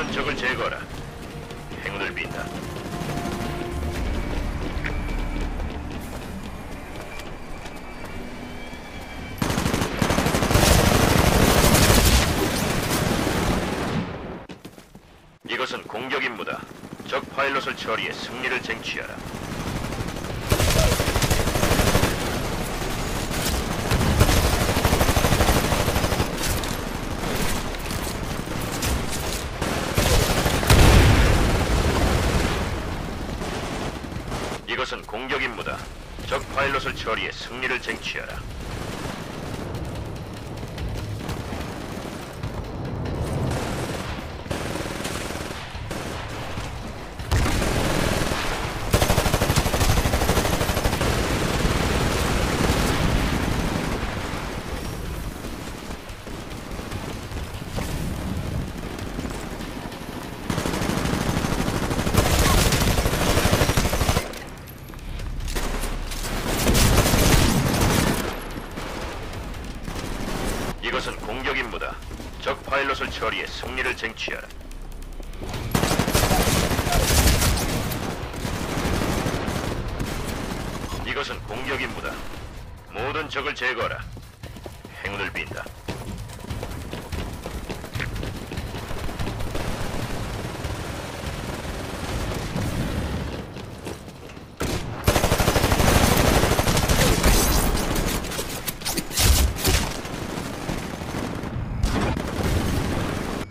모든 적을 제거하라. 행운을 빈다. 이것은 공격 임무다. 적 파일럿을 처리해 승리를 쟁취하라. 이것은 공격 임무다. 적 파일럿을 처리해 승리를 쟁취하라. 이것은 공격 임무다. 적 파일럿을 처리해 승리를 쟁취하라. 이것은 공격 임무다. 모든 적을 제거하라. 행운을 빈다.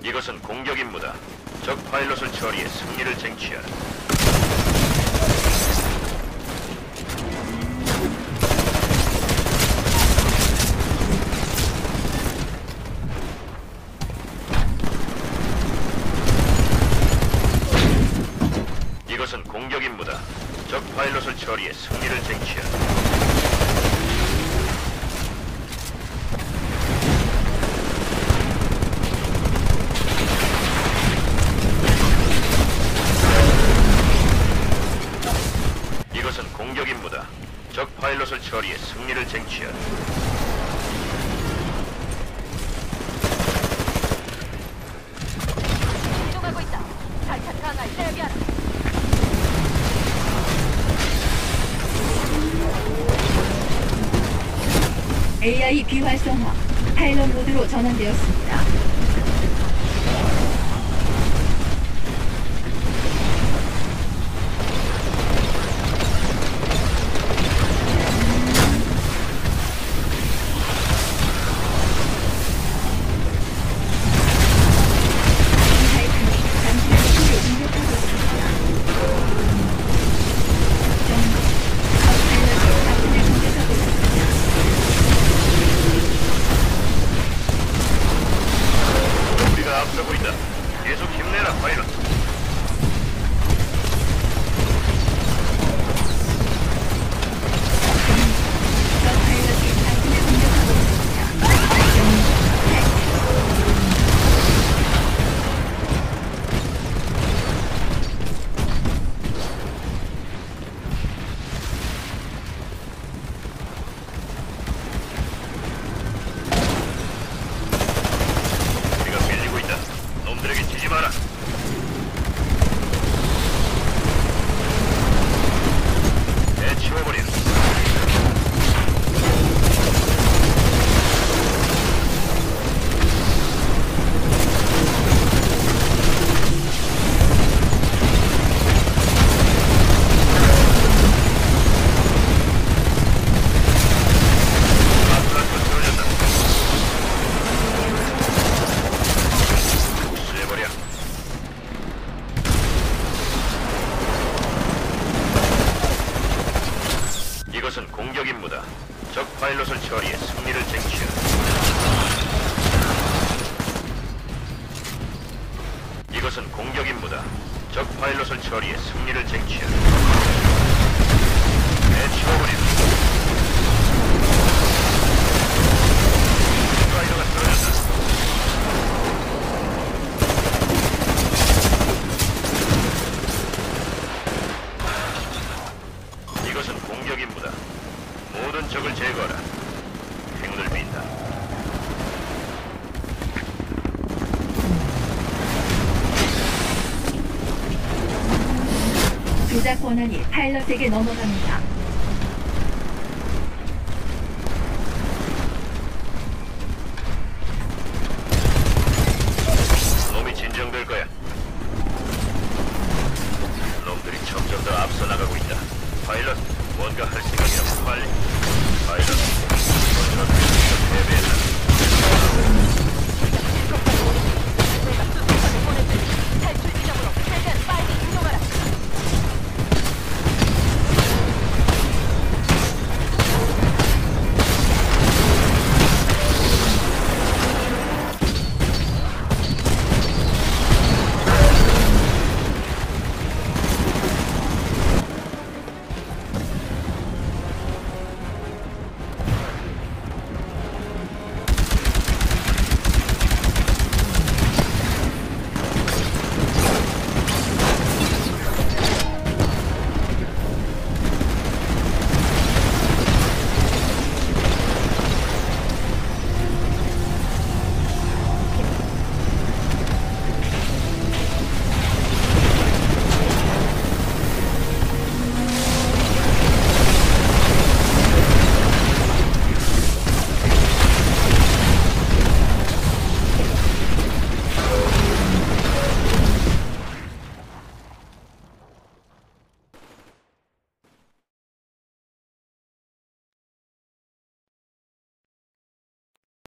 이것은 공격 임무다. 적 파일럿을 처리해 승리를 쟁취하라. 이것은 공격 임무다. 적 파일럿을 처리해 승리를 쟁취하라. 적 파일럿을 처리해 승리를 쟁취하라. 있다. 대비하라. AI 비활성화 파일럿 모드로 전환되었습니다. 적 파일럿을 처리해 승리를 쟁취하라. 이것은 공격 임무다. 적 파일럿을 처리해 승리를 쟁취하라. 해치워버려. 파이터가 쓰러졌다. 이것은 공격 임무다. 모든 적을 제거하라. 행운을 빈다. 조작 권한이 파일럿에게 넘어갑니다. 놈이 진정될 거야. 놈들이 앞서 나가고 있다. 파일럿, 뭔가 할생 Fall.